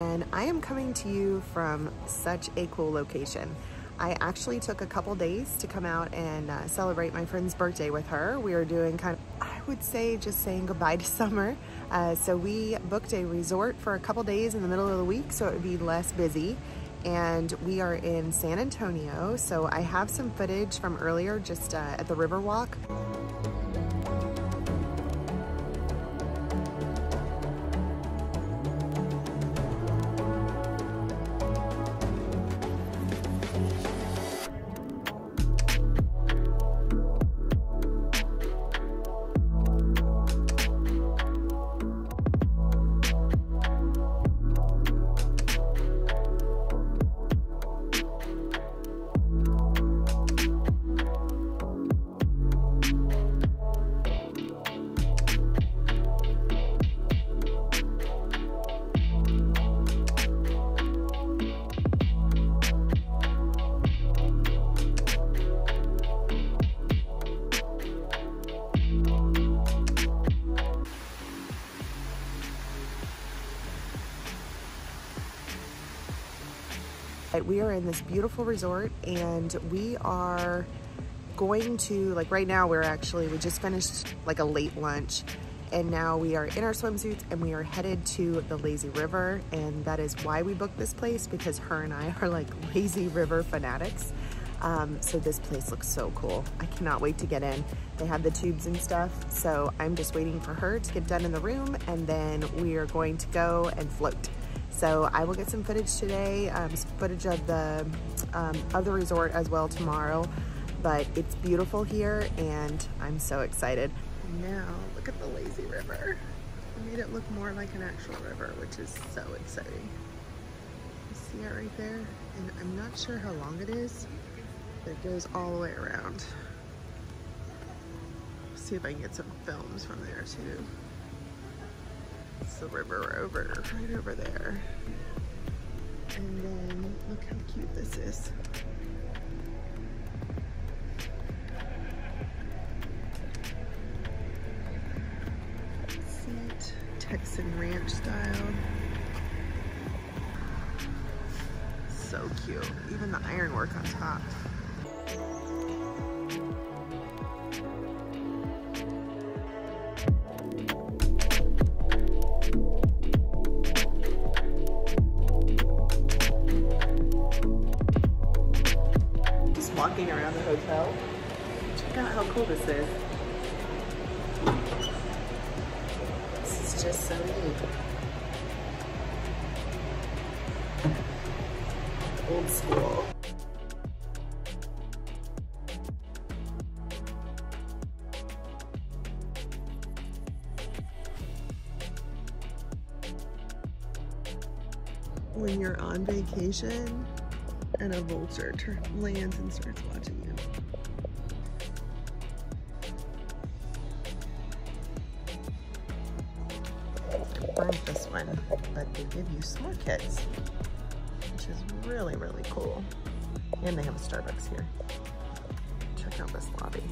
and I am coming to you from such a cool location. I actually took a couple days to come out and uh, celebrate my friend's birthday with her. We are doing kind of, I would say, just saying goodbye to summer. Uh, so we booked a resort for a couple days in the middle of the week so it would be less busy. And we are in San Antonio. So I have some footage from earlier just uh, at the Riverwalk. We are in this beautiful resort and we are going to, like right now we're actually, we just finished like a late lunch and now we are in our swimsuits and we are headed to the lazy river and that is why we booked this place because her and I are like lazy river fanatics. Um, so this place looks so cool. I cannot wait to get in. They have the tubes and stuff. So I'm just waiting for her to get done in the room and then we are going to go and float. So I will get some footage today, um, footage of the um, other resort as well tomorrow. But it's beautiful here and I'm so excited. Now look at the lazy river. I made it look more like an actual river, which is so exciting. You see it right there? And I'm not sure how long it is, but it goes all the way around. See if I can get some films from there too. It's the river over, right over there. And then look how cute this is. See it? Texan ranch style. So cute. Even the ironwork on top. Hotel. Check out how cool this is. This is just so neat. Old school. When you're on vacation, and a vulture lands and starts watching you. Like this one, but they give you small kits, which is really, really cool. And they have a Starbucks here. Check out this lobby.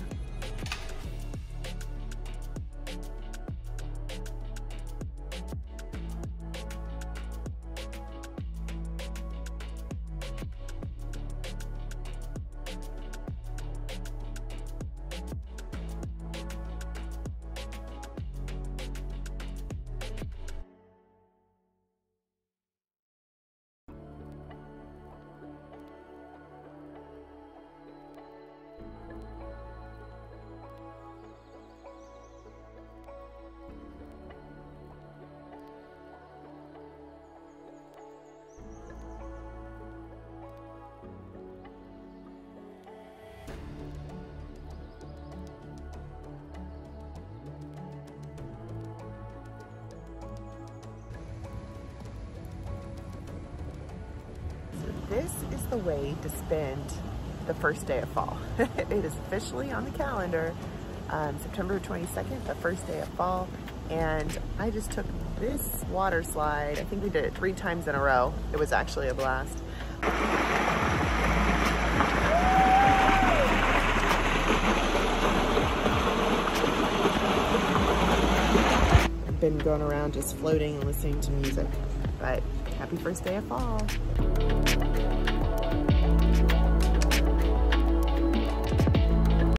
This is the way to spend the first day of fall. it is officially on the calendar, um, September 22nd, the first day of fall. And I just took this water slide. I think we did it three times in a row. It was actually a blast. been going around just floating and listening to music. But happy first day of fall.